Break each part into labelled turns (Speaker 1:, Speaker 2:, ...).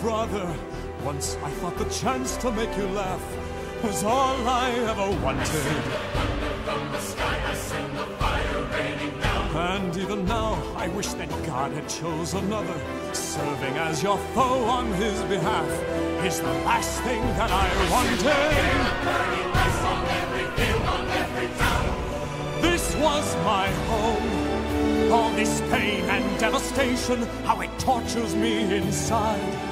Speaker 1: brother. Once I thought the chance to make you laugh was all I ever wanted. And even now, I wish that God had chose another. Serving as your foe on his behalf is the last thing that I wanted. This was my home. All this pain and devastation, how it tortures me inside.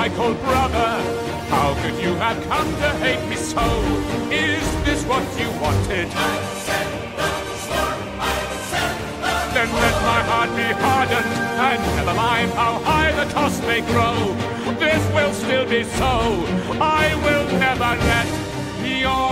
Speaker 1: I call brother, how could you have come to hate me so? Is this what you wanted? Then let my heart be hardened, and never mind how high the toss may grow. This will still be so. I will never let your